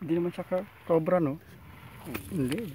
Hindi naman siya ka- cobra, no? Hindi.